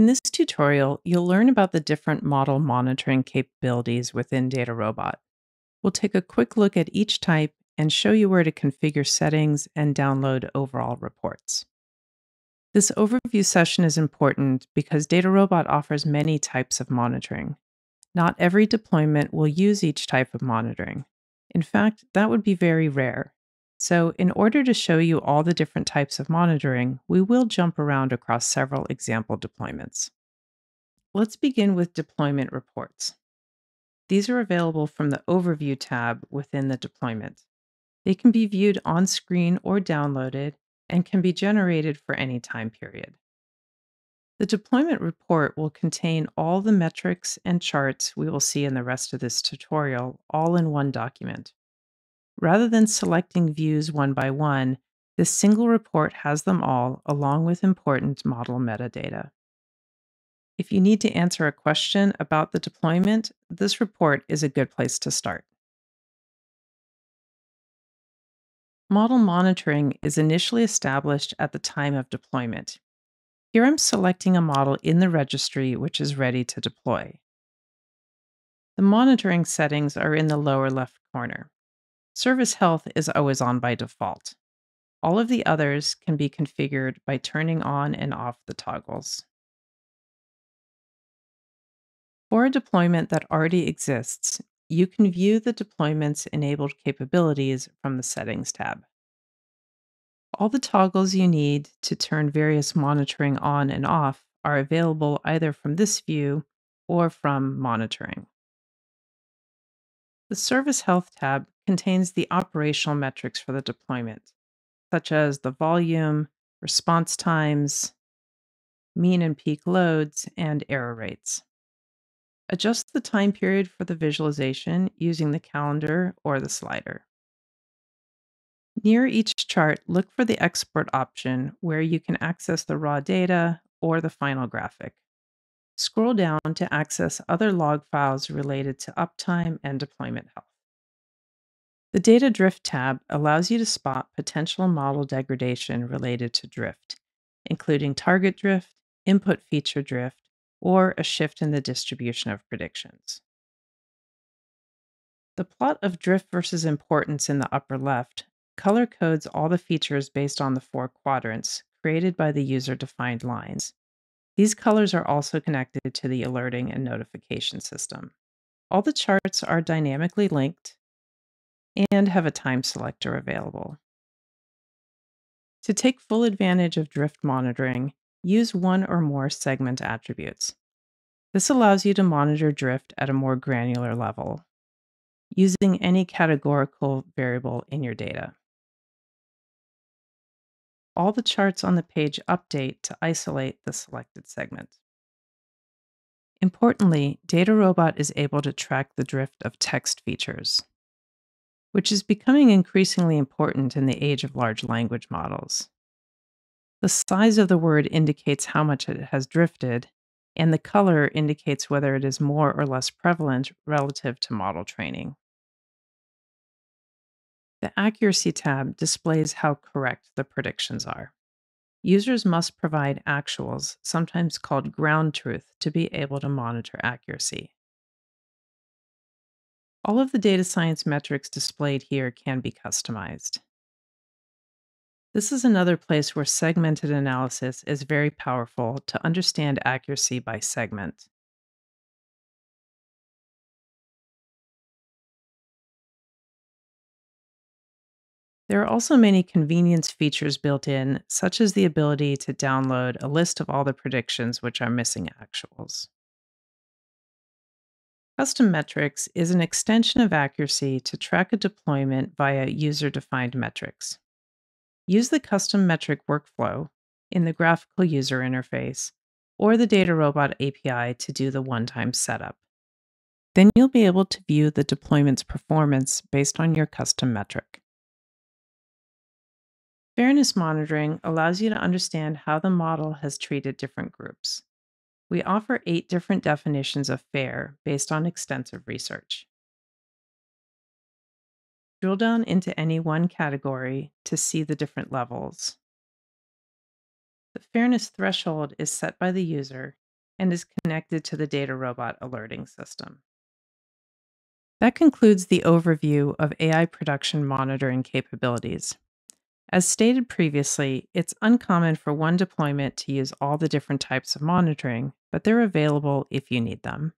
In this tutorial, you'll learn about the different model monitoring capabilities within DataRobot. We'll take a quick look at each type and show you where to configure settings and download overall reports. This overview session is important because DataRobot offers many types of monitoring. Not every deployment will use each type of monitoring. In fact, that would be very rare. So, in order to show you all the different types of monitoring, we will jump around across several example deployments. Let's begin with deployment reports. These are available from the Overview tab within the deployment. They can be viewed on screen or downloaded and can be generated for any time period. The deployment report will contain all the metrics and charts we will see in the rest of this tutorial all in one document. Rather than selecting views one by one, this single report has them all along with important model metadata. If you need to answer a question about the deployment, this report is a good place to start. Model monitoring is initially established at the time of deployment. Here I'm selecting a model in the registry which is ready to deploy. The monitoring settings are in the lower left corner. Service health is always on by default. All of the others can be configured by turning on and off the toggles. For a deployment that already exists, you can view the deployment's enabled capabilities from the Settings tab. All the toggles you need to turn various monitoring on and off are available either from this view or from Monitoring. The Service Health tab contains the operational metrics for the deployment, such as the volume, response times, mean and peak loads, and error rates. Adjust the time period for the visualization using the calendar or the slider. Near each chart, look for the export option where you can access the raw data or the final graphic. Scroll down to access other log files related to uptime and deployment health. The Data Drift tab allows you to spot potential model degradation related to drift, including target drift, input feature drift, or a shift in the distribution of predictions. The plot of drift versus importance in the upper left color codes all the features based on the four quadrants created by the user defined lines. These colors are also connected to the alerting and notification system. All the charts are dynamically linked and have a time selector available. To take full advantage of drift monitoring, use one or more segment attributes. This allows you to monitor drift at a more granular level, using any categorical variable in your data all the charts on the page update to isolate the selected segment. Importantly, DataRobot is able to track the drift of text features, which is becoming increasingly important in the age of large language models. The size of the word indicates how much it has drifted, and the color indicates whether it is more or less prevalent relative to model training. The Accuracy tab displays how correct the predictions are. Users must provide actuals, sometimes called ground truth, to be able to monitor accuracy. All of the data science metrics displayed here can be customized. This is another place where segmented analysis is very powerful to understand accuracy by segment. There are also many convenience features built in, such as the ability to download a list of all the predictions which are missing actuals. Custom metrics is an extension of accuracy to track a deployment via user defined metrics. Use the custom metric workflow in the graphical user interface or the DataRobot API to do the one time setup. Then you'll be able to view the deployment's performance based on your custom metric. Fairness monitoring allows you to understand how the model has treated different groups. We offer eight different definitions of fair based on extensive research. Drill down into any one category to see the different levels. The fairness threshold is set by the user and is connected to the DataRobot alerting system. That concludes the overview of AI production monitoring capabilities. As stated previously, it's uncommon for one deployment to use all the different types of monitoring, but they're available if you need them.